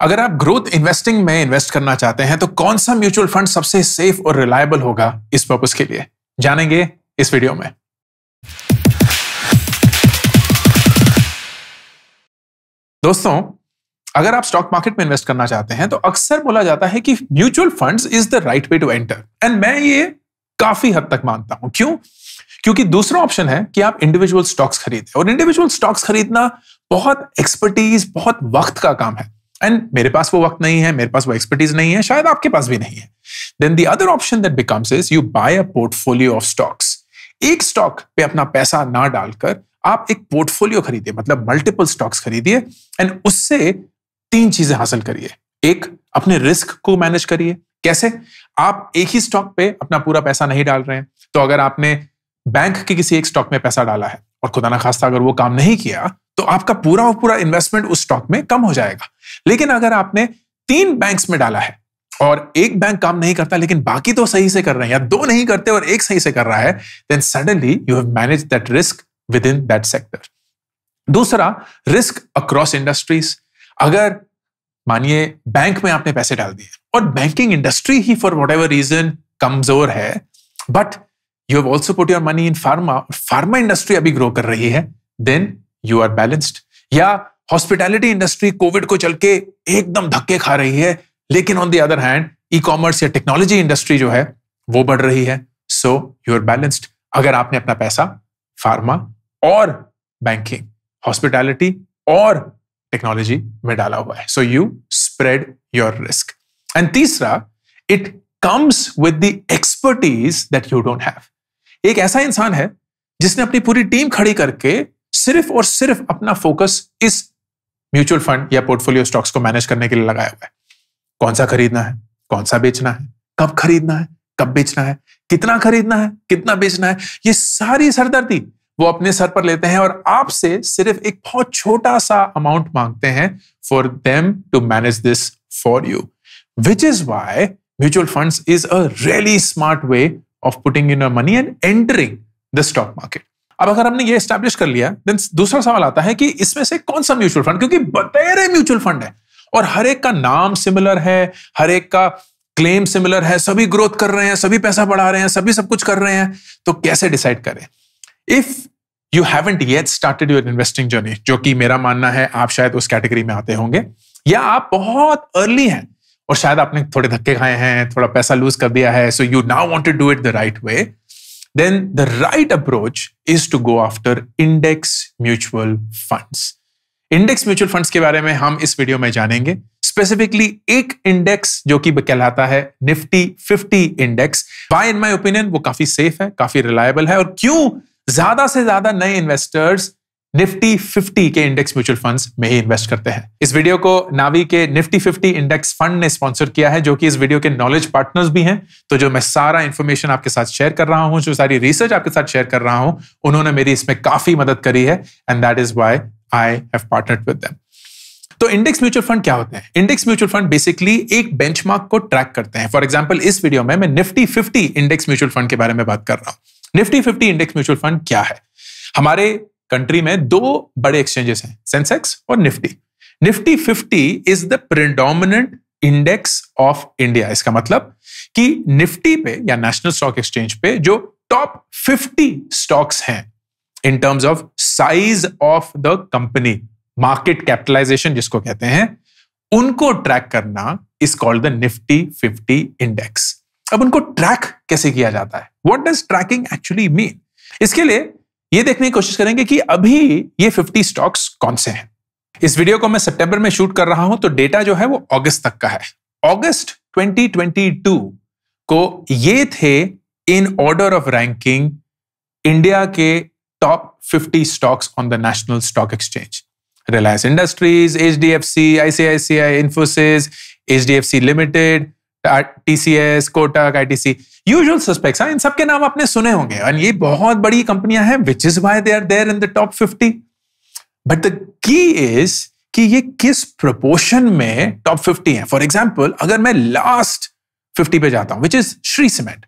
अगर आप growth investing में इन्वेस्ट करना चाहते हैं तो कौन सा म्यूचुअल फंड सबसे सेफ़ और रिलायबल होगा इस पर्पज के लिए? जानेंगे इस वीडियो में। दोस्तों, अगर आप स्टॉक मार्केट में इन्वेस्ट करना चाहते हैं तो अक्सर बोला जाता है कि mutual funds is the right way to enter and मैं ये काफ़ी हद तक मानता हूँ। क्यों? क्योंकि दूसरा ऑप्शन है कि आप इंडिविजुअल स्टॉक्स खरीदें। और इंडिविजुअल स्टॉक्स खरीदना बहुत एक्सपर्टीज बहुत वक्त का काम है। एंड मेरे पास वो वक्त नहीं है, मेरे पास वो एक्सपर्टीज नहीं है, शायद आपके पास भी नहीं है। Then the other option that becomes is you buy a portfolio of stocks एक स्टॉक पे अपना पैसा ना डालकर आप एक पोर्टफोलियो खरीदिए मतलब मल्टीपल स्टॉक्स खरीदिए एंड उससे तीन चीज़ें हासिल करिए। एक, अपने रिस्क को मैनेज करिए। कैसे? आप एक ही स्टॉक पे अपना पूरा पैसा नहीं डाल रहे हैं। तो अगर आपने बैंक के किसी एक स्टॉक में पैसा डाला है और खुदा ना खास्ता अगर वो काम नहीं किया तो आपका पूरा और पूरा इन्वेस्टमेंट उस स्टॉक में कम हो जाएगा। लेकिन अगर आपने तीन बैंक्स में डाला है, और एक बैंक काम नहीं करता, लेकिन बाकी तो सही से कर रहे हैं, या दो नहीं करते और एक सही से कर रहा है then suddenly you have manage that risk within that sector दूसरा रिस्क अक्रॉस इंडस्ट्रीज़ अगर मानिए बैंक में आपने पैसे डाल दिए, और बैंकिंग इंडस्ट्री ही फॉर वट एवर रीजन कमज़ोर है but you have also put your money in pharma pharma industry अभी ग्रो कर रही है देन यू आर बैलेंस्ड या हॉस्पिटैलिटी इंडस्ट्री कोविड को चल के एकदम धक्के खा रही है, लेकिन on the other hand e commerce या टेक्नोलॉजी इंडस्ट्री जो है, वो बढ़ रही है। सो यू आर बैलेंस्ड अगर आपने अपना पैसा फार्मा और बैंकिंग हॉस्पिटैलिटी और टेक्नोलॉजी में डाला हुआ है। So you spread your risk and तीसरा it comes with the expertise that you don't have एक ऐसा इंसान है जिसने अपनी पूरी टीम खड़ी करके सिर्फ़ और सिर्फ़ अपना फोकस इस म्यूचुअल फंड या पोर्टफोलियो स्टॉक्स को मैनेज करने के लिए लगाया हुआ है। कौन सा खरीदना है? कौन सा बेचना है? कब खरीदना है? कब बेचना है? कितना खरीदना है? कितना बेचना है? ये सारी सरदर्दी वो अपने सर पर लेते हैं और आपसे सिर्फ़ एक बहुत छोटा सा अमाउंट मांगते हैं for them to manage this for you which is why mutual funds is a really smart way of putting in money and entering the stock market अब अगर हमने ये स्टैब्लिश कर लिया देन दूसरा सवाल आता है कि इसमें से कौन सा म्यूचुअल फंड क्योंकि बतेरे म्यूचुअल फंड है, और हर एक का नाम सिमिलर है, हर एक का क्लेम सिमिलर है, सभी ग्रोथ कर रहे हैं, सभी पैसा बढ़ा रहे हैं, सभी सब कुछ कर रहे हैं तो कैसे डिसाइड करें? If you haven't yet started your investing journey जो कि मेरा मानना है, आप शायद उस कैटेगरी में आते होंगे, या आप बहुत अर्ली हैं, और शायद आपने थोड़े धक्के खाए हैं, थोड़ा पैसा लूज कर दिया है so you now want to do it the right way then the right approach is to go after index mutual funds. Index mutual funds के बारे में हम इस वीडियो में जानेंगे। स्पेसिफिकली एक इंडेक्स जो कि कहलाता है Nifty 50 index by in my opinion वो काफ़ी सेफ़ है, काफ़ी रिलायबल है। और क्यों? ज़्यादा से ज़्यादा नए इन्वेस्टर्स निफ्टी 50 के इंडेक्स म्यूचुअल फंड्स में ही इन्वेस्ट करते हैं। इस वीडियो को नावी के निफ्टी 50 इंडेक्स फंड ने स्पॉन्सर किया है, जो कि इस वीडियो के नॉलेज पार्टनर्स भी हैं। तो जो मैं सारा इंफॉर्मेशन आपके साथ शेयर कर रहा हूँ, जो सारी रिसर्च आपके साथ शेयर कर रहा हूँ, उन्होंने मेरी इसमें काफ़ी मदद करी है and that is why I have partnered with them तो इंडेक्स म्यूचुअल फंड क्या होते हैं? इंडेक्स म्यूचुअल फंड बेसिकली एक बेंचमार्क को ट्रैक करते हैं। फॉर एग्जांपल इस वीडियो में मैं निफ्टी 50 इंडेक्स म्यूचुअल फंड के बारे में बात कर रहा हूँ। निफ्टी 50 इंडेक्स म्यूचुअल फंड क्या है? हमारे कंट्री में दो बड़े एक्सचेंजेस हैं सेंसेक्स और Nifty Nifty 50 is the predominant index of India इसका मतलब कि निफ्टी पे या नेशनल स्टॉक एक्सचेंज पे जो टॉप 50 स्टॉक्स हैं in terms of size of the company market capitalization जिसको कहते हैं, उनको ट्रैक करना is called the Nifty 50 index अब उनको ट्रैक कैसे किया जाता है? What does tracking actually mean इसके लिए ये देखने की कोशिश करेंगे कि अभी ये 50 स्टॉक्स कौन से हैं? इस वीडियो को मैं सितंबर में शूट कर रहा हूँ तो डेटा जो है वो अगस्त तक का है। अगस्त 2022 को ये थे in order of ranking India के top 50 stocks on the National Stock Exchange Reliance Industries H D F C ICICI Infosys H D F C Limited TCS Kotak ITC usual suspects इन सबके नाम आपने सुने होंगे। और ये बहुत बड़ी कंपनियाँ हैं which is why they are there in the top fifty but the key is कि ये किस प्रोपोर्शन में टॉप फिफ्टी है? फॉर एग्ज़ाम्पल अगर मैं लास्ट फिफ्टी पे जाता हूँ विच इज़ श्री सीमेंट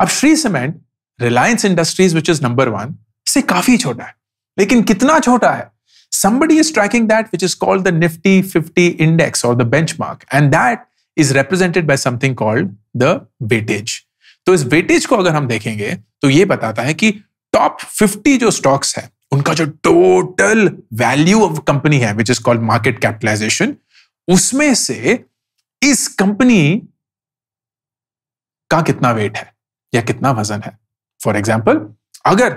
अब Shree cement Reliance Industries which is number one से काफ़ी छोटा है। लेकिन कितना छोटा है? Somebody is tracking that, which is called the nifty 50 index or the benchmark. And that is represented by something called the weightage. तो इस वेटेज को अगर हम देखेंगे तो ये बताता है कि टॉप 50 जो स्टॉक्स है, उनका जो टोटल वैल्यू ऑफ़ कंपनी है which is called market capitalization उसमें से इस कंपनी का कितना वेट है, या कितना वज़न है? फॉर एग्ज़ाम्पल अगर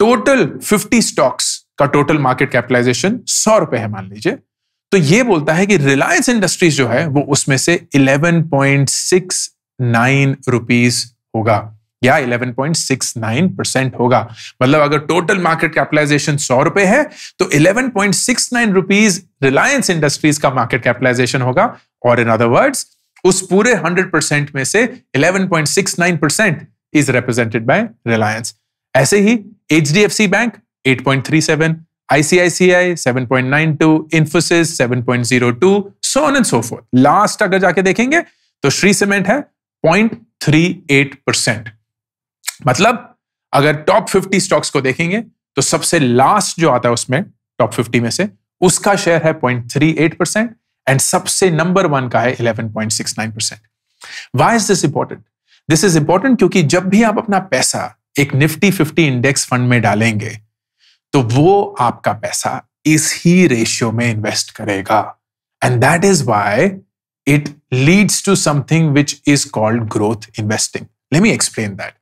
टोटल 50 स्टॉक्स का टोटल मार्केट कैपिटलाइजेशन सौ रुपए है, मान लीजिए तो ये बोलता है कि रिलायंस इंडस्ट्रीज़ जो है, वो उसमें से 11.69 रुपीस होगा, या 11.69 परसेंट होगा। मतलब अगर टोटल मार्केट कैपिटलाइजेशन सौ रुपए है तो 11.69 रुपीस रिलायंस इंडस्ट्रीज़ का मार्केट कैपिटलाइजेशन होगा। और इन अदर वर्ड्स उस पूरे 100 परसेंट में से 11.69 percent is represented by Reliance ऐसे ही H D F C bank 8.37 ICICI 7.92 Infosys 7.02 so on and so forth. Last अगर जाके देखेंगे तो श्री सीमेंट है 0.38 परसेंट मतलब अगर टॉप 50 स्टॉक्स को देखेंगे तो सबसे लास्ट जो आता है उसमें टॉप 50 में से, उसका शेयर है 0.38 परसेंट एंड सबसे नंबर वन का है 11.69 percent why is this important this is important क्योंकि जब भी आप अपना पैसा एक निफ्टी 50 इंडेक्स फंड में डालेंगे तो वो आपका पैसा इस ही रेशियो में इन्वेस्ट करेगा। And that is why it leads to something which is called growth investing let me explain that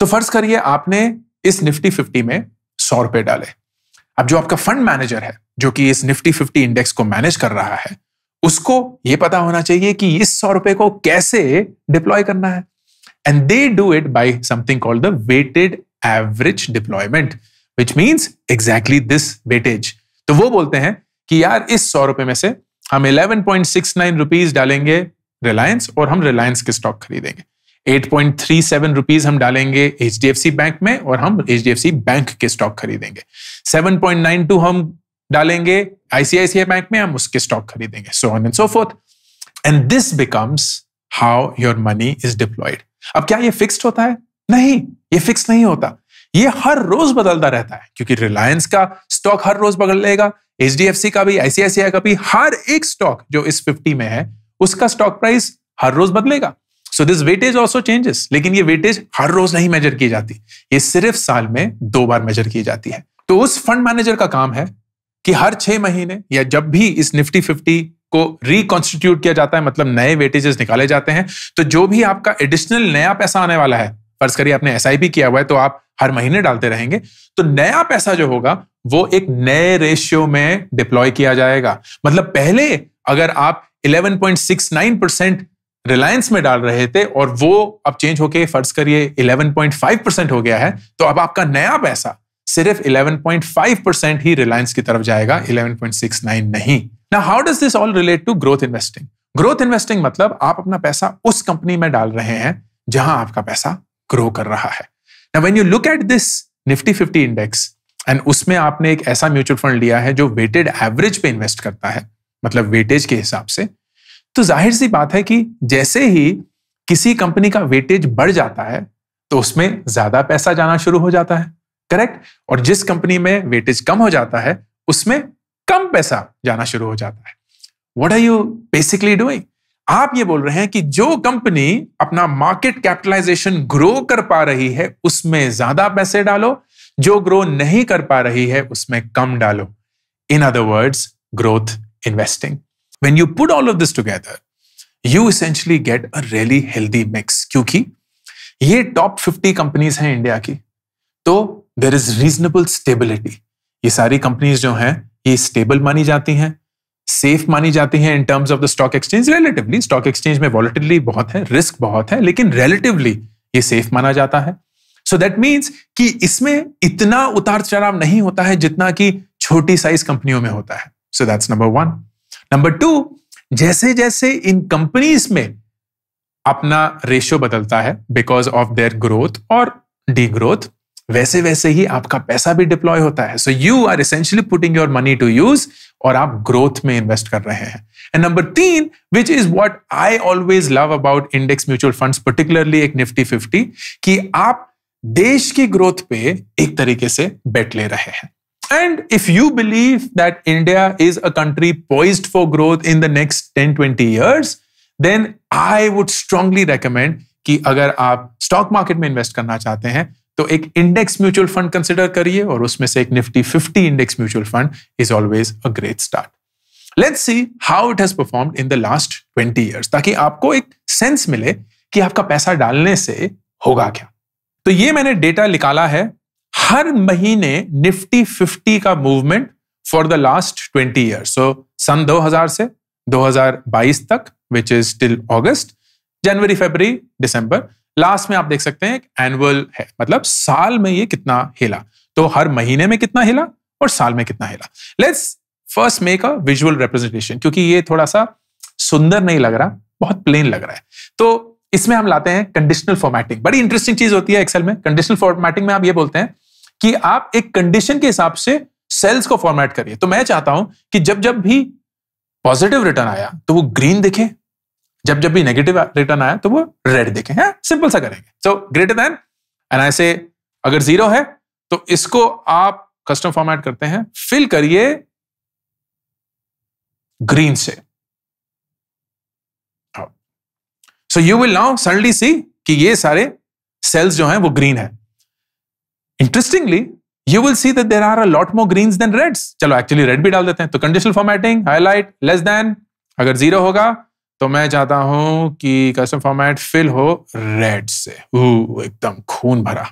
तो फ़र्ज़ करिए आपने इस निफ्टी फिफ्टी में सौ रुपए डाले। अब जो आपका फंड मैनेजर है, जो कि इस निफ्टी फिफ्टी इंडेक्स को मैनेज कर रहा है, उसको यह पता होना चाहिए कि इस सौ रुपए को कैसे डिप्लॉय करना है। And they do it by something called the weighted average deployment which means exactly this weightage तो वो बोलते हैं कि यार इस सौ रुपए में से हम eleven point six nine rupees डालेंगे रिलायंस और हम रिलायंस के स्टॉक खरीदेंगे। 8.37 रुपीस हम डालेंगे H D F C bank में और हम H D F C bank के स्टॉक खरीदेंगे। 7.92 हम डालेंगे आईसीआईसीआई बैंक में, हम उसके स्टॉक खरीदेंगे। So on and so forth and this becomes how your money is deployed अब क्या ये फिक्स्ड होता है? नहीं, ये फिक्स नहीं होता। ये हर रोज बदलता रहता है, क्योंकि रिलायंस का स्टॉक हर रोज बदलेगा एच डी एफ़ सी का भी आईसीआईसीआई का भी, हर एक स्टॉक जो इस फिफ्टी में है, उसका स्टॉक प्राइस हर रोज बदलेगा। So this weightage also changes लेकिन ये वेटेज हर रोज नहीं मेजर की जाती। ये सिर्फ़ साल में दो बार मेजर की जाती है। तो उस फंड मैनेजर का काम है कि हर छह महीने या जब भी इस निफ्टी फिफ्टी को रिकॉन्स्टिट्यूट किया जाता है मतलब नए वेटेजेस निकाले जाते हैं तो जो भी आपका एडिशनल नया पैसा आने वाला है फ़र्ज़ करिए आपने एस किया हुआ है तो आप हर महीने डालते रहेंगे। तो नया पैसा जो होगा, वो एक नए रेशियो में डिप्लॉय किया जाएगा। मतलब पहले अगर आप 11.69 परसेंट रिलायंस में डाल रहे थे और वो अब चेंज होके फ़र्ज़ करिए 11.5 परसेंट हो गया है तो अब आपका नया पैसा सिर्फ़ 11.5 परसेंट ही रिलायंस की तरफ़ जाएगा 11.69 नहीं। ना how does this all relate to growth investing growth investing मतलब आप अपना पैसा उस कंपनी में डाल रहे हैं जहाँ आपका पैसा ग्रो कर रहा है। ना when you look at this Nifty fifty index and उसमें आपने एक ऐसा म्यूचुअल फंड लिया है जो वेटेड एवरेज पे इन्वेस्ट करता है मतलब वेटेज के हिसाब से तो ज़ाहिर सी बात है कि जैसे ही किसी कंपनी का वेटेज बढ़ जाता है तो उसमें ज़्यादा पैसा जाना शुरू हो जाता है। करेक्ट और जिस कंपनी में वेटेज कम हो जाता है, उसमें कम पैसा जाना शुरू हो जाता है। What are you basically doing आप ये बोल रहे हैं कि जो कंपनी अपना मार्केट कैपिटलाइजेशन ग्रो कर पा रही है, उसमें ज़्यादा पैसे डालो, जो ग्रो नहीं कर पा रही है, उसमें कम डालो। In other words growth investing when you put all of this together you essentially get a really healthy mix क्योंकि ये टॉप फिफ्टी कंपनीज़ हैं इंडिया की तो देर इज़ रीजनेबल स्टेबिलिटी ये सारी कंपनीज़ जो हैं, ये स्टेबल मानी जाती हैं सेफ़ मानी जाती हैं in terms of the stock exchange relatively stock exchange में वॉलिटिलिटी बहुत है रिस्क बहुत है, लेकिन रिलेटिवली ये सेफ़ माना जाता है। सो दैट मीन्स कि इसमें इतना उतार चढ़ाव नहीं होता है जितना कि छोटी साइज़ कंपनियों में होता है। So that's number one number two जैसे जैसे इन कंपनीज़ में अपना रेशियो बदलता है बिकॉज़ ऑफ़ देयर ग्रोथ और डी ग्रोथ वैसे वैसे ही आपका पैसा भी डिप्लॉय होता है। So you are essentially putting your money to use और आप ग्रोथ में इन्वेस्ट कर रहे हैं। एंड नंबर तीन which is what I always love about index mutual fund particularly एक निफ्टी फिफ्टी कि आप देश की ग्रोथ पे एक तरीके से बेट ले रहे हैं। And if you believe that India is a country poised for growth in the next 10 20 years, then I would strongly recommend कि अगर आप स्टॉक मार्केट में इन्वेस्ट करना चाहते हैं तो एक इंडेक्स म्यूचुअल फंड कंसिडर करिए और उसमें से एक Nifty 50 index mutual fund is always a great start let's see how it has performed in the last 20 years ताकि आपको एक सेंस मिले कि आपका पैसा डालने से होगा क्या। तो ये मैंने डेटा निकाला है, हर महीने निफ्टी 50 का movement for the last 20 years so सन 2000 से 2022 तक विच इज़ टिल अगस्त जनवरी फेबर दिसंबर लास्ट में आप देख सकते हैं एनुअल है। मतलब साल में ये कितना हिला? तो हर महीने में कितना हिला और साल में कितना हिला? Let's first make a visual representation क्योंकि ये थोड़ा सा सुंदर नहीं लग रहा, बहुत प्लेन लग रहा है। तो इसमें हम लाते हैं कंडीशनल फॉर्मेटिंग बड़ी इंटरेस्टिंग चीज़ होती है एक्सेल में। कंडीशनल फॉर्मेटिंग में आप ये बोलते हैं कि आप एक कंडीशन के हिसाब से सेल्स को फॉर्मेट करिए। तो मैं चाहता हूँ कि जब जब भी पॉजिटिव रिटर्न आया तो वो ग्रीन दिखे जब जब भी नेगेटिव रिटर्न आया तो वो रेड दिखे, हैं? सिंपल सा करेंगे। सो ग्रेटर देन एंड ऐसे अगर ज़ीरो है तो इसको आप कस्टम फॉर्मेट करते हैं। फिल करिए ग्रीन से। So you will now suddenly see कि ये सारे सेल्स जो हैं, वो ग्रीन है। Interestingly you will see that there are a lot more green than reds चलो एक्चुअली रेड भी डाल देते हैं। तो conditional formatting highlight less than अगर ज़ीरो होगा तो मैं चाहता हूँ कि कस्टम फॉर्मेट फिल हो रेड से। एकदम खून भरा।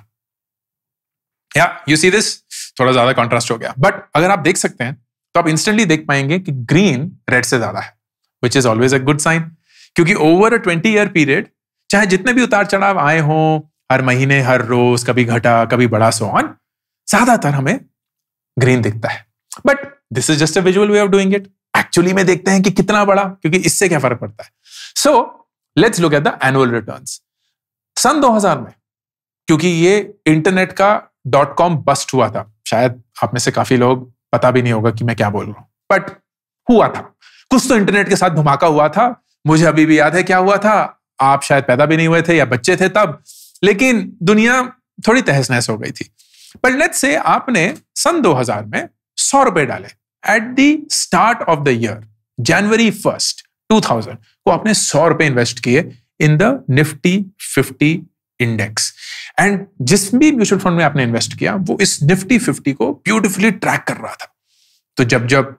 या यू सी दिस थोड़ा ज़्यादा कॉन्ट्रास्ट हो गया। बट अगर आप देख सकते हैं तो आप इंस्टेंटली देख पाएँगे कि ग्रीन रेड से ज़्यादा है which is always a good sign क्योंकि over a twenty year period चाहे जितने भी उतार चढ़ाव आए हों, हर महीने, हर रोज, कभी घटा, कभी बड़ा सो ऑन ज़्यादातर हमें ग्रीन दिखता है। But this is just a visual way of doing it actually में देखते हैं कि कितना बड़ा, क्योंकि इससे क्या फ़र्क पड़ता है। So let's look at the annual return सन 2000 में, क्योंकि ये इंटरनेट का डॉट कॉम बस्ट हुआ था। शायद आप में से काफ़ी लोग, पता भी नहीं होगा कि मैं क्या बोल रहा हूँ। बट हुआ था। कुछ तो इंटरनेट के साथ धमाका हुआ था। मुझे अभी भी याद है क्या हुआ था। आप शायद पैदा भी नहीं हुए थे या बच्चे थे तब, लेकिन दुनिया थोड़ी तहस नहस हो गई थी। पर लेट से आपने सन 2000 में सौ रुपए डाले। At the start of the year January first 2000 को आपने सौ रुपए इन्वेस्ट किए in the Nifty fifty index and जिस भी म्यूचुअल फंड में आपने इन्वेस्ट किया, वो इस निफ्टी फिफ्टी को ब्यूटिफुली ट्रैक कर रहा था। तो जब जब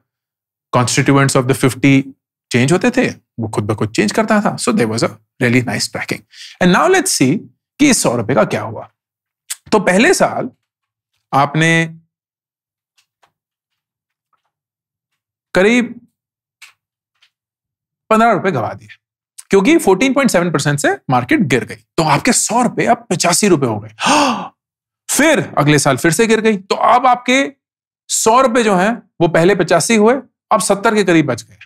constituents of the fifty change होते थे, वो खुद ब खुद चेंज करता था। So there was a really nice tracking and now let's see कि इस सौ रुपए का क्या हुआ। तो पहले साल आपने करीब पंद्रह रुपए गवा दिए, क्योंकि 14.7 परसेंट से मार्केट गिर गई। तो आपके सौ रुपए अब पचासी रुपए हो गए। फिर अगले साल फिर से गिर गई। तो अब आपके सौ रुपए जो हैं, वो पहले पचासी हुए, अब सत्तर के करीब बच गए,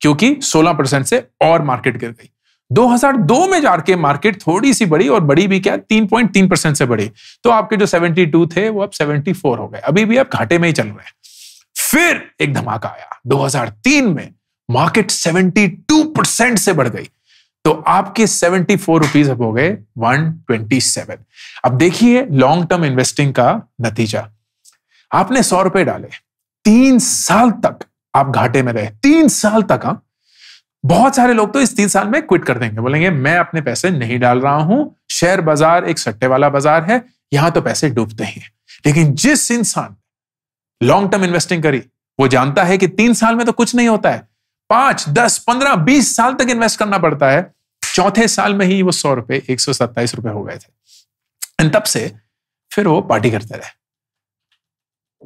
क्योंकि 16 परसेंट से और मार्केट गिर गई। 2002 में जाके मार्केट थोड़ी सी बड़ी और बड़ी भी क्या 3.3 परसेंट से बढ़ी तो आपके जो 72 थे, वो अब 74 हो गए। अभी भी आप घाटे में ही चल रहे हैं। फिर एक धमाका आया। 2003 में मार्केट 72 परसेंट से बढ़ गई। तो आपके 74 फोर रुपीज़ अब हो गए 127 अब देखिए लॉन्ग टर्म इन्वेस्टिंग का नतीजा। आपने सौ रुपए डाले। तीन साल तक आप घाटे में रहे। तीन साल तक, हा? बहुत सारे लोग तो इस तीन साल में क्विट कर देंगे। बोलेंगे, मैं अपने पैसे नहीं डाल रहा हूँ। शेयर बाज़ार एक सट्टे वाला बाज़ार है। यहाँ तो पैसे डूबते ही। लेकिन जिस इंसान लॉन्ग टर्म इन्वेस्टिंग करी। वो जानता है कि तीन साल में तो कुछ नहीं होता है। पाँच, दस, पंद्रह, बीस साल तक इन्वेस्ट करना पड़ता है। चौथे साल में ही वो सौ रुपए, एक सौ सत्ताईस रुपए हो गए थे। एंड तब से फिर वो पार्टी करते रहे।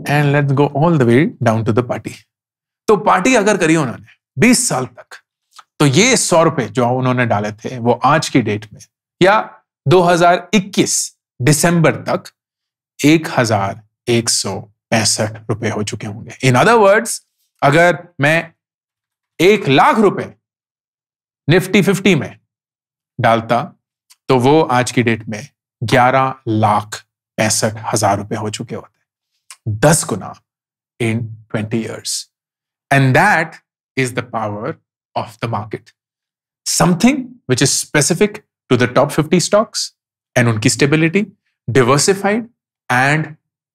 And let's go all the way down to the party तो पार्टी अगर करी उन्होंने 20 साल तक तो ये सौ रुपए जो उन्होंने डाले थे, वो आज की डेट में, या 2021 दिसंबर तक एक हज़ार एक सौ पैंसठ रुपए हो चुके होंगे। इन अदर वर्ड्स अगर मैं एक लाख रुपए निफ्टी फिफ्टी में डालता तो वो आज की डेट में ग्यारह लाख पैंसठ हज़ार रुपए हो चुके होते दस गुना in twenty years and that is the power of the market something which is specific to the top fifty stocks and उनकी stability diversified and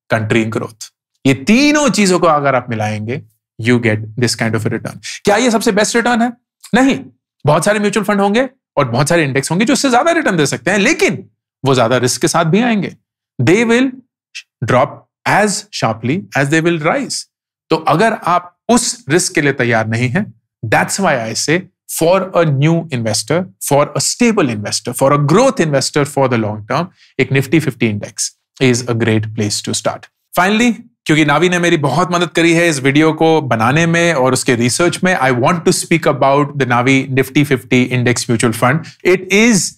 country growth ये तीनों चीज़ों को अगर आप मिलाएँगे you get this kind of return क्या ये सबसे बेस्ट रिटर्न है? नहीं। बहुत सारे म्यूचुअल फंड होंगे और बहुत सारे इंडेक्स होंगे जो इससे ज़्यादा रिटर्न दे सकते हैं, लेकिन वो ज़्यादा रिस्क के साथ भी आएँगे। They will drop as sharply as they will rise तो अगर आप उस रिस्क के लिए तैयार नहीं है that's why I say for a new investor for a stable investor for a growth investor for the long term एक Nifty fifty index is a great place to start finally क्योंकि नावी ने मेरी बहुत मदद करी है इस वीडियो को बनाने में और उसके रिसर्च में। I want to speak about the Navi Nifty fifty index mutual fund it is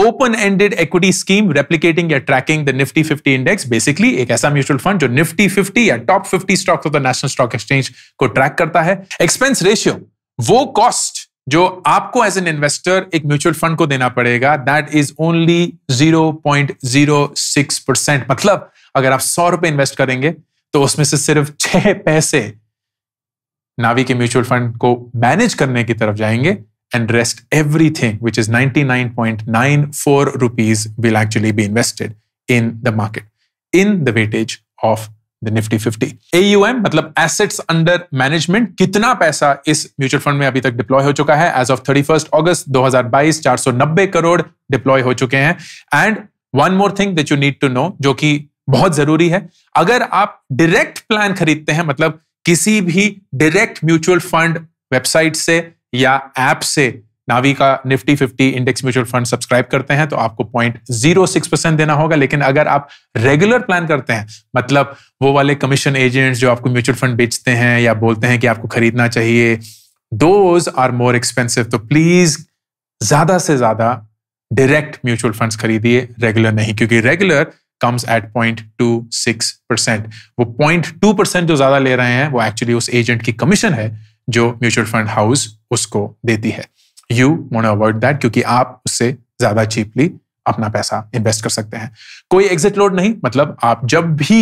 open ended equity scheme replicating या tracking the Nifty fifty index basically एक ऐसा म्यूचुअल फंड जो निफ्टी फिफ्टी या top fifty stock of the national stock exchange को track करता है। Expense ratio वो cost जो आपको एज एन इन्वेस्टर एक म्यूचुअल फंड को देना पड़ेगा that is only zero point zero six percent मतलब अगर आप सौ रुपए इन्वेस्ट करेंगे तो उसमें से सिर्फ़ छह पैसे नावी के म्यूचुअल फंड को मैनेज करने की तरफ़ जाएँगे and rest everything which is 99.94 rupees, will actually be invested in the market. In the weightage of the nifty fifty AUM मतलब एसेट्स अंडर मैनेजमेंट कितना पैसा इस म्यूचुअल फंड में अभी तक डिप्लॉय हो चुका है? As of thirty first August दो हज़ार बाईस, चार सौ नब्बे करोड़ डिप्लॉय हो चुके हैं। And one more thing that you need to know जो कि बहुत ज़रूरी है। अगर आप डायरेक्ट प्लान खरीदते हैं मतलब किसी भी डायरेक्ट म्यूचुअल फंड वेबसाइट से या ऐप से नावी का Nifty fifty index mutual fund subscribe करते हैं तो आपको पॉइंट ज़ीरो सिक्स परसेंट देना होगा। लेकिन अगर आप रेगुलर प्लान करते हैं मतलब वो वाले कमीशन एजेंट्स जो आपको म्यूचुअल फंड बेचते हैं या बोलते हैं कि आपको खरीदना चाहिए दोज आर मोर एक्सपेंसिव तो प्लीज़ ज़्यादा से ज़्यादा डायरेक्ट म्यूचुअल फंड्स खरीदिए रेगुलर नहीं, क्योंकि regular comes at point two six percent वो पॉइंट टू परसेंट जो ज़्यादा ले रहे हैं, वो एक्चुअली उस एजेंट की कमीशन है जो म्यूचुअल फंड हाउस उसको देती है। यू वॉन्ट अवॉइड दैट क्योंकि आप उससे ज़्यादा चीपली अपना पैसा इन्वेस्ट कर सकते हैं। कोई एग्जिट लोड नहीं मतलब आप जब भी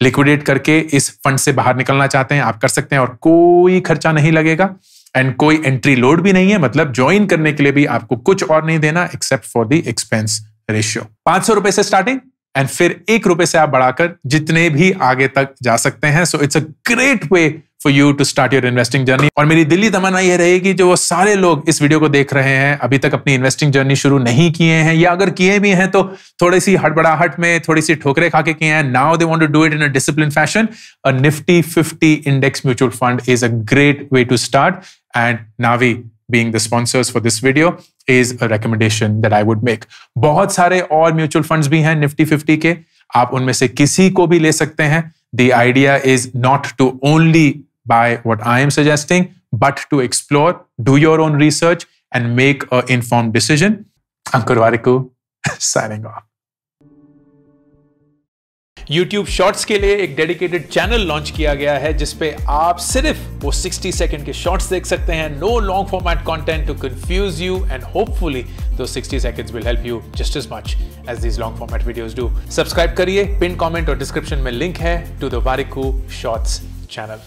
लिक्विडेट करके इस फंड से बाहर निकलना चाहते हैं, आप कर सकते हैं और कोई खर्चा नहीं लगेगा। एंड कोई एंट्री लोड भी नहीं है मतलब ज्वाइन करने के लिए भी आपको कुछ और नहीं देना except for the expense ratio पाँच सौ रुपए से स्टार्टिंग एंड फिर एक रुपए से आप बढ़ाकर जितने भी आगे तक जा सकते हैं। So it's a great way for you to start your investing journey और मेरी दिल्ली तमन्ना यह रहेगी जो वो सारे लोग इस वीडियो को देख रहे हैं, अभी तक अपनी इन्वेस्टिंग जर्नी शुरू नहीं किए हैं या अगर किए भी हैं तो थोड़ी सी हड़बड़ाहट में, थोड़ी सी ठोकरे खा के किए हैं। Now they want to do it in a discipline fashion a Nifty 50 index mutual fund is a great way to start and Navi being the sponsors for this video is a recommendation that I would make. बहुत सारे और mutual funds भी हैं Nifty fifty के। आप उनमें से किसी को भी ले सकते हैं। The idea is not to only buy what I am suggesting but to explore do your own research and make a inform decision Ankur Warikoo signing off YouTube Shorts के लिए एक डेडिकेटेड चैनल लॉन्च किया गया है जिसपे आप सिर्फ़ वो 60 सेकेंड के शॉर्ट्स देख सकते हैं। No long format content to confuse you and hopefully दो 60 seconds will help you just as much as these long format videos do subscribe करिए। पिन कॉमेंट और डिस्क्रिप्शन में लिंक है to the Warikoo shorts channel